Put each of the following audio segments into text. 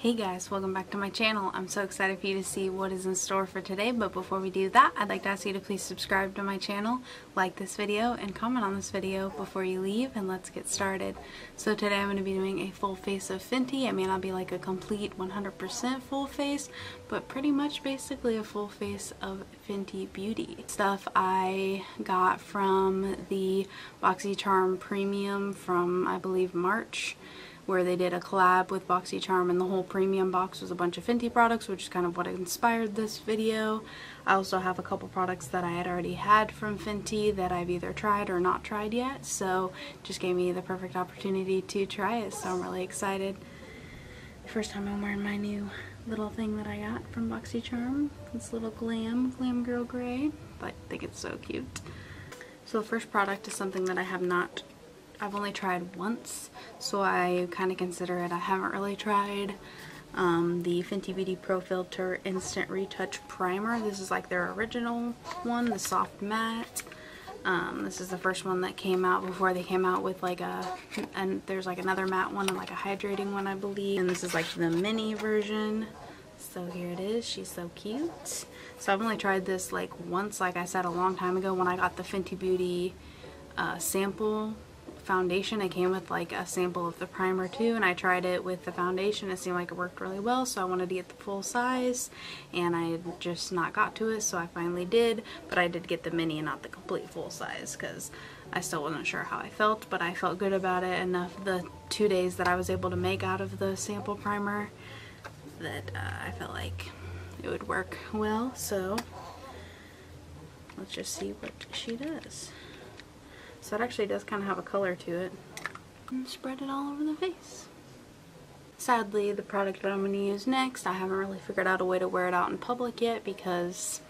Hey guys, welcome back to my channel. I'm so excited for you to see what is in store for today, but before we do that, I'd like to ask you to please subscribe to my channel, like this video, and comment on this video before you leave, and let's get started. So today I'm going to be doing a full face of Fenty. I may not be like a complete 100% full face, but pretty much basically a full face of Fenty Beauty. Stuff I got from the BoxyCharm Premium from, I believe, March where they did a collab with BoxyCharm and the whole premium box was a bunch of Fenty products which is kind of what inspired this video. I also have a couple products that I had already had from Fenty that I've either tried or not tried yet so just gave me the perfect opportunity to try it so I'm really excited. First time I'm wearing my new little thing that I got from BoxyCharm. This little Glam, Glam Girl Gray. I think it's so cute. So the first product is something that I have not I've only tried once, so I kind of consider it I haven't really tried. Um, the Fenty Beauty Pro Filt'r Instant Retouch Primer. This is like their original one, the soft matte. Um, this is the first one that came out before they came out with like a, and there's like another matte one and like a hydrating one I believe. And this is like the mini version. So here it is. She's so cute. So I've only tried this like once, like I said a long time ago when I got the Fenty Beauty uh, sample foundation. It came with like a sample of the primer too and I tried it with the foundation. It seemed like it worked really well so I wanted to get the full size and I just not got to it so I finally did but I did get the mini and not the complete full size because I still wasn't sure how I felt but I felt good about it enough the two days that I was able to make out of the sample primer that uh, I felt like it would work well so let's just see what she does. So it actually does kind of have a color to it. And spread it all over the face. Sadly, the product that I'm going to use next, I haven't really figured out a way to wear it out in public yet because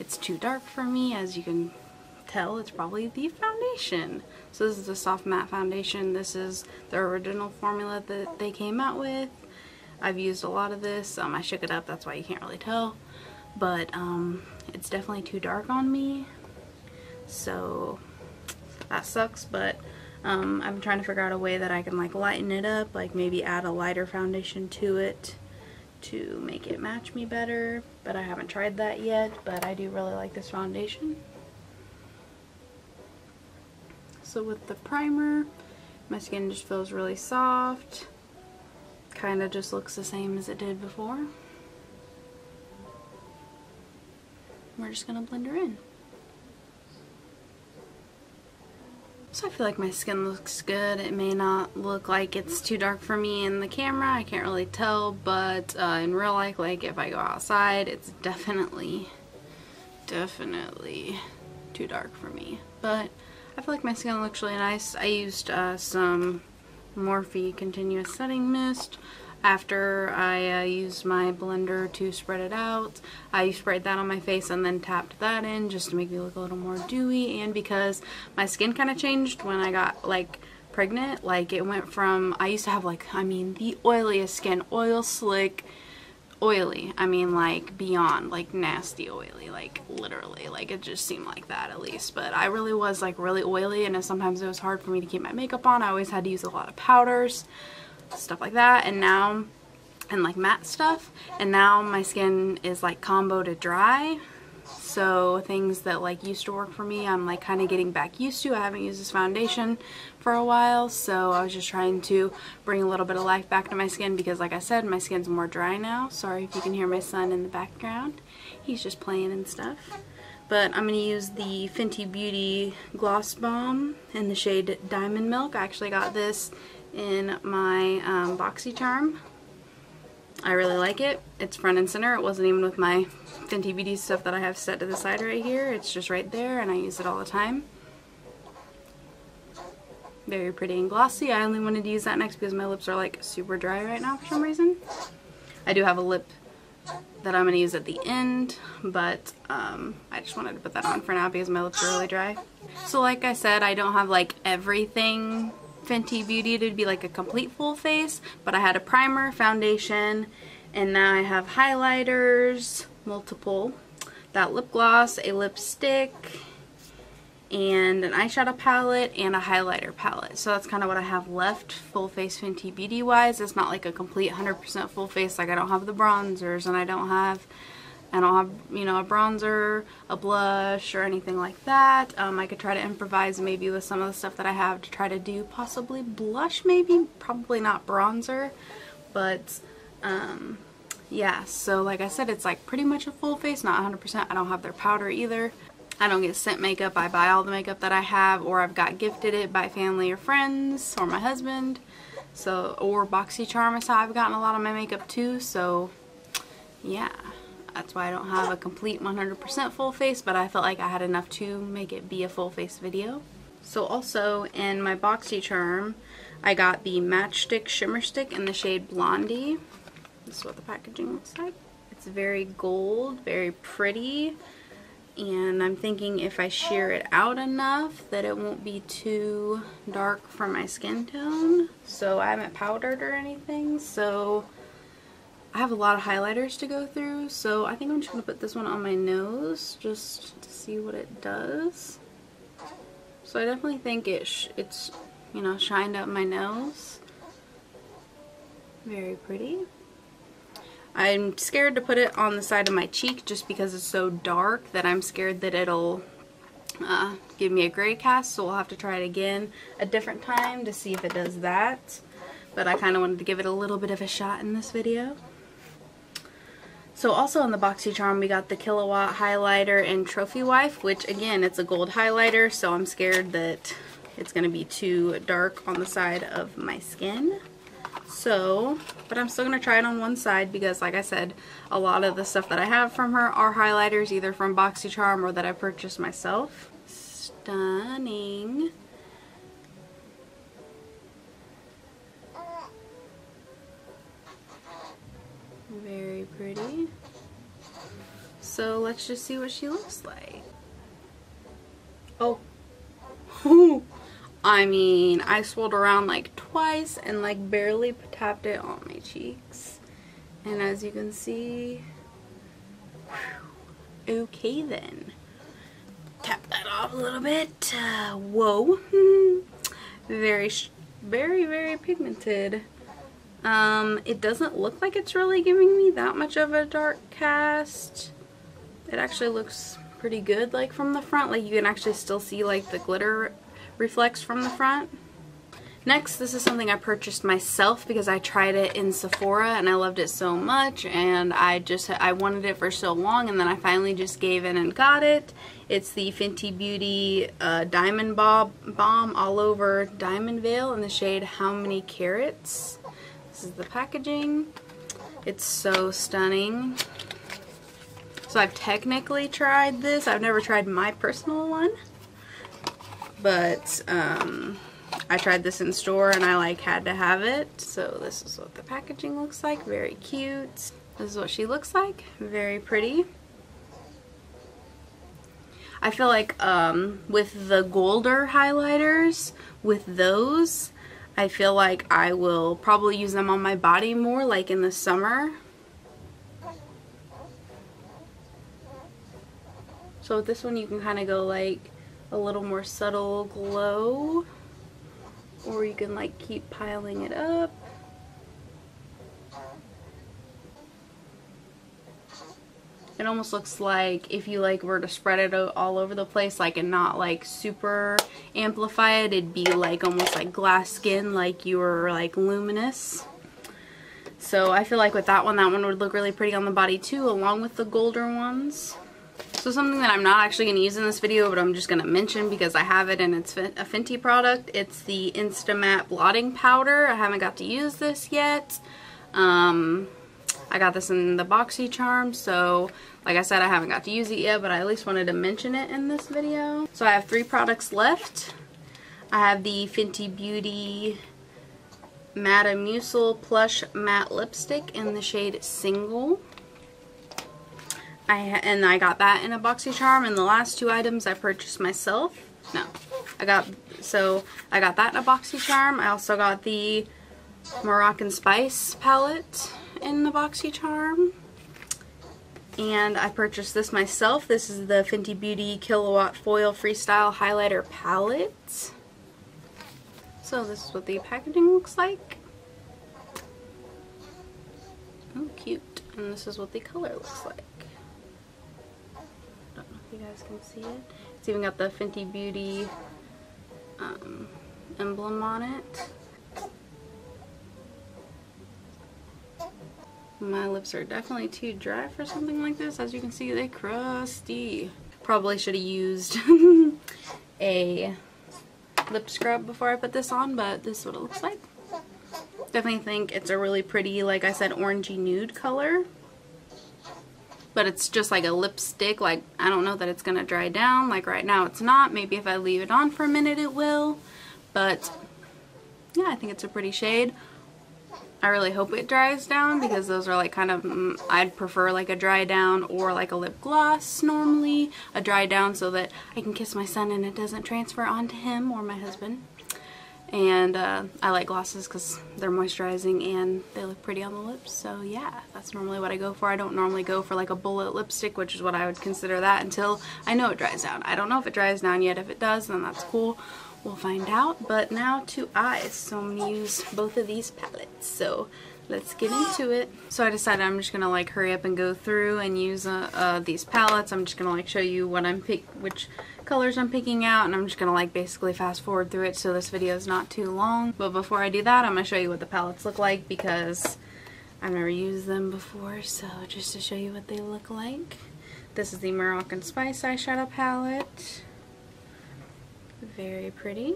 it's too dark for me. As you can tell, it's probably the foundation. So this is a soft matte foundation. This is the original formula that they came out with. I've used a lot of this. Um, I shook it up, that's why you can't really tell. But um, it's definitely too dark on me. So that sucks, but um, I'm trying to figure out a way that I can like lighten it up, like maybe add a lighter foundation to it to make it match me better, but I haven't tried that yet, but I do really like this foundation. So with the primer, my skin just feels really soft, kind of just looks the same as it did before. We're just going to blend her in. So I feel like my skin looks good. It may not look like it's too dark for me in the camera. I can't really tell, but uh, in real life, like if I go outside, it's definitely, definitely too dark for me. But I feel like my skin looks really nice. I used uh, some Morphe Continuous Setting Mist after I uh, used my blender to spread it out. I sprayed that on my face and then tapped that in just to make me look a little more dewy and because my skin kind of changed when I got like pregnant. Like it went from, I used to have like, I mean the oiliest skin, oil slick, oily. I mean like beyond like nasty oily like literally like it just seemed like that at least but I really was like really oily and sometimes it was hard for me to keep my makeup on. I always had to use a lot of powders stuff like that and now and like matte stuff and now my skin is like combo to dry. So things that like used to work for me I'm like kind of getting back used to. I haven't used this foundation for a while so I was just trying to bring a little bit of life back to my skin because like I said my skin's more dry now. Sorry if you can hear my son in the background. He's just playing and stuff. But I'm going to use the Fenty Beauty Gloss Bomb in the shade Diamond Milk. I actually got this in my um, BoxyCharm. I really like it. It's front and center. It wasn't even with my Fenty Beauty stuff that I have set to the side right here. It's just right there and I use it all the time. Very pretty and glossy. I only wanted to use that next because my lips are like super dry right now for some reason. I do have a lip that I'm going to use at the end, but um, I just wanted to put that on for now because my lips are really dry. So like I said, I don't have like everything Fenty Beauty to be like a complete full face, but I had a primer, foundation, and now I have highlighters, multiple, that lip gloss, a lipstick, and an eyeshadow palette and a highlighter palette. So that's kind of what I have left full face Fenty Beauty wise. It's not like a complete 100% full face. Like I don't have the bronzers and I don't have I don't have, you know, a bronzer, a blush, or anything like that. Um, I could try to improvise maybe with some of the stuff that I have to try to do possibly blush maybe, probably not bronzer, but um, yeah, so like I said, it's like pretty much a full face, not 100%. I don't have their powder either. I don't get sent makeup. I buy all the makeup that I have or I've got gifted it by family or friends or my husband. So, or BoxyCharm is how I've gotten a lot of my makeup too. So, yeah. That's why I don't have a complete 100% full face, but I felt like I had enough to make it be a full face video. So also in my BoxyCharm, I got the Match Stix Shimmer Stick in the shade Blondie. This is what the packaging looks like. It's very gold, very pretty, and I'm thinking if I sheer it out enough that it won't be too dark for my skin tone. So I haven't powdered or anything, so I have a lot of highlighters to go through, so I think I'm just going to put this one on my nose just to see what it does. So I definitely think it it's, you know, shined up my nose. Very pretty. I'm scared to put it on the side of my cheek just because it's so dark that I'm scared that it'll uh, give me a gray cast so we'll have to try it again a different time to see if it does that but I kind of wanted to give it a little bit of a shot in this video. So also in the BoxyCharm we got the Kilowatt highlighter and Trophy Wife which again it's a gold highlighter so I'm scared that it's going to be too dark on the side of my skin. So, but I'm still going to try it on one side because like I said, a lot of the stuff that I have from her are highlighters either from BoxyCharm or that I purchased myself. Stunning. Very pretty. So let's just see what she looks like. Oh. I mean, I swirled around like twice and like barely tapped it on my cheeks. And as you can see, whew, okay then. Tap that off a little bit. Uh, whoa. very, very, very pigmented. Um, it doesn't look like it's really giving me that much of a dark cast. It actually looks pretty good like from the front. Like you can actually still see like the glitter reflects from the front. Next, this is something I purchased myself because I tried it in Sephora and I loved it so much and I just I wanted it for so long and then I finally just gave in and got it. It's the Fenty Beauty uh, Diamond Bob Bomb All Over Diamond Veil in the shade How Many Carats. This is the packaging. It's so stunning. So I've technically tried this. I've never tried my personal one but um, I tried this in store and I like had to have it. So this is what the packaging looks like. Very cute. This is what she looks like. Very pretty. I feel like um, with the Golder highlighters, with those, I feel like I will probably use them on my body more, like in the summer. So with this one you can kind of go like a little more subtle glow or you can like keep piling it up it almost looks like if you like were to spread it all over the place like and not like super amplify it it'd be like almost like glass skin like you were like luminous so I feel like with that one that one would look really pretty on the body too along with the golder ones so something that I'm not actually going to use in this video, but I'm just going to mention because I have it and it's a Fenty product. It's the Instamatte Blotting Powder. I haven't got to use this yet. Um, I got this in the BoxyCharm, so like I said, I haven't got to use it yet, but I at least wanted to mention it in this video. So I have three products left. I have the Fenty Beauty Mattemoiselle Plush Matte Lipstick in the shade Single. I and I got that in a BoxyCharm and the last two items I purchased myself. No. I got so I got that in a BoxyCharm. I also got the Moroccan Spice palette in the BoxyCharm. and I purchased this myself. This is the Fenty Beauty Kilowatt Foil Freestyle Highlighter Palette. So this is what the packaging looks like. Oh, cute. And this is what the color looks like. Don't know if you guys can see it. It's even got the Fenty Beauty um, emblem on it. My lips are definitely too dry for something like this. As you can see, they're crusty. Probably should have used a lip scrub before I put this on, but this is what it looks like. Definitely think it's a really pretty, like I said, orangey nude color. But it's just like a lipstick. Like, I don't know that it's going to dry down. Like right now it's not. Maybe if I leave it on for a minute it will. But, yeah, I think it's a pretty shade. I really hope it dries down because those are like kind of, mm, I'd prefer like a dry down or like a lip gloss normally. A dry down so that I can kiss my son and it doesn't transfer onto him or my husband. And uh, I like glosses because they're moisturizing and they look pretty on the lips. So yeah, that's normally what I go for. I don't normally go for like a bullet lipstick, which is what I would consider that until I know it dries down. I don't know if it dries down yet. If it does, then that's cool. We'll find out. But now to eyes. So I'm going to use both of these palettes. So let's get into it. So I decided I'm just going to like hurry up and go through and use uh, uh, these palettes. I'm just going to like show you what I'm pick which colors I'm picking out and I'm just going to like basically fast forward through it so this video is not too long. But before I do that I'm going to show you what the palettes look like because I've never used them before so just to show you what they look like. This is the Moroccan Spice eyeshadow palette. Very pretty.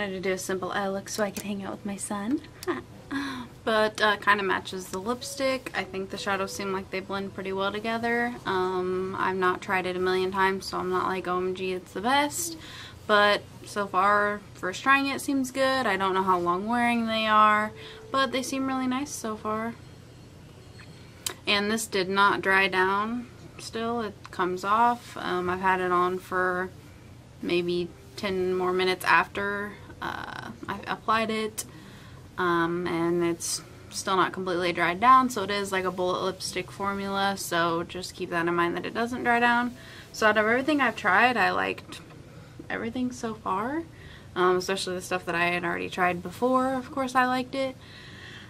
Wanted to do a simple eye look so I could hang out with my son. But uh, kind of matches the lipstick. I think the shadows seem like they blend pretty well together. Um, I've not tried it a million times, so I'm not like, OMG, it's the best. But so far, first trying it seems good. I don't know how long wearing they are, but they seem really nice so far. And this did not dry down still. It comes off. Um, I've had it on for maybe 10 more minutes after uh, I applied it um, and it's still not completely dried down so it is like a bullet lipstick formula so just keep that in mind that it doesn't dry down so out of everything I've tried I liked everything so far um, especially the stuff that I had already tried before of course I liked it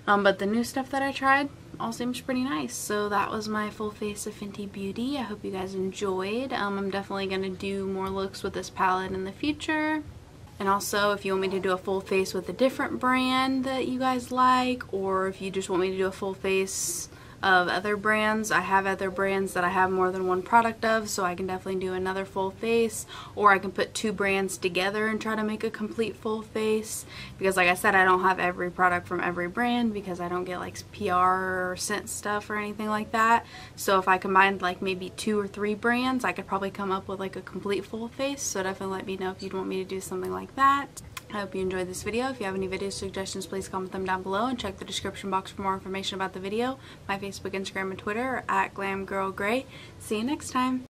um, but the new stuff that I tried all seems pretty nice. So that was my full face of Fenty Beauty. I hope you guys enjoyed. Um, I'm definitely to do more looks with this palette in the future. And also, if you want me to do a full face with a different brand that you guys like, or if you just want me to do a full face of other brands. I have other brands that I have more than one product of, so I can definitely do another full face, or I can put two brands together and try to make a complete full face, because like I said, I don't have every product from every brand, because I don't get like PR or sent stuff or anything like that, so if I combined like maybe two or three brands, I could probably come up with like a complete full face, so definitely let me know if you'd want me to do something like that. I hope you enjoyed this video. If you have any video suggestions, please comment them down below and check the description box for more information about the video. My Facebook, Instagram, and Twitter are at GlamGirlGray. See you next time.